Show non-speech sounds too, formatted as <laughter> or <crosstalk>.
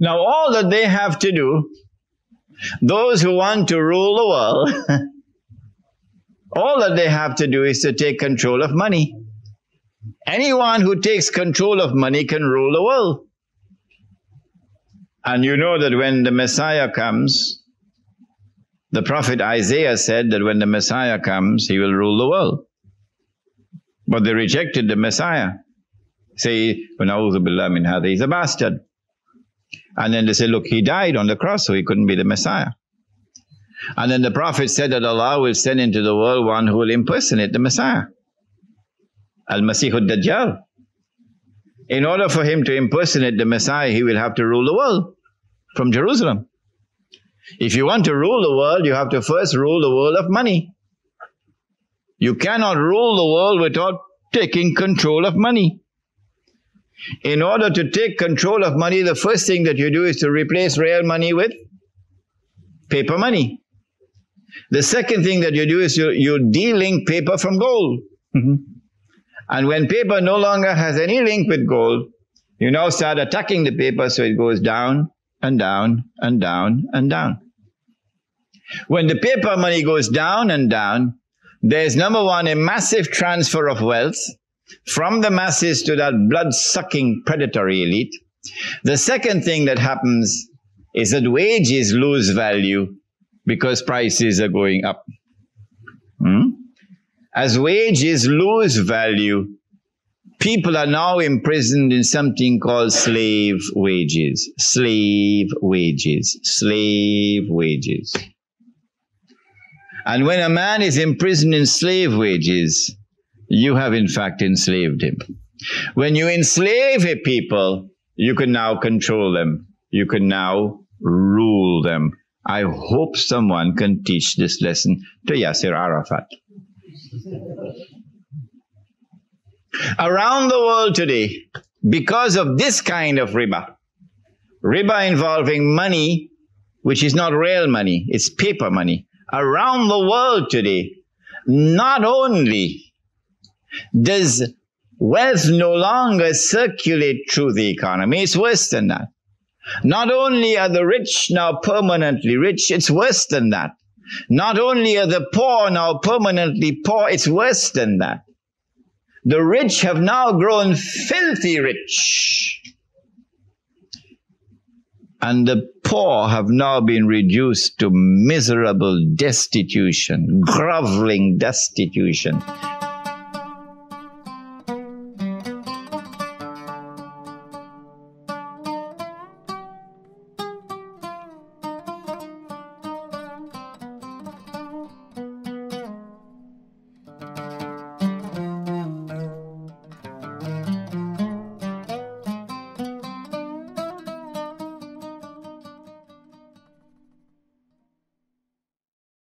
Now, all that they have to do, those who want to rule the world, <laughs> all that they have to do is to take control of money. Anyone who takes control of money can rule the world. And you know that when the Messiah comes, the prophet Isaiah said that when the Messiah comes, he will rule the world. But they rejected the Messiah. Say, when billah he's a bastard. And then they say, look, he died on the cross, so he couldn't be the Messiah. And then the prophet said that Allah will send into the world one who will impersonate the Messiah. Al-Masih dajjal In order for him to impersonate the Messiah, he will have to rule the world from Jerusalem. If you want to rule the world, you have to first rule the world of money. You cannot rule the world without taking control of money. In order to take control of money, the first thing that you do is to replace real money with paper money. The second thing that you do is you, you de-link paper from gold. Mm-hmm. And when paper no longer has any link with gold, you now start attacking the paper so it goes down and down and down and down. When the paper money goes down and down, there's number one, a massive transfer of wealth from the masses to that blood sucking predatory elite. The second thing that happens is that wages lose value because prices are going up. Hmm? As wages lose value, people are now imprisoned in something called slave wages. Slave wages. Slave wages. And when a man is imprisoned in slave wages, you have in fact enslaved him. When you enslave a people, you can now control them. You can now rule them. I hope someone can teach this lesson to Yasser Arafat. Around the world today, because of this kind of riba, riba involving money, which is not real money, it's paper money, around the world today, not only does wealth no longer circulate through the economy, it's worse than that. Not only are the rich now permanently rich, it's worse than that. Not only are the poor now permanently poor, it's worse than that. The rich have now grown filthy rich. And the poor have now been reduced to miserable destitution, groveling destitution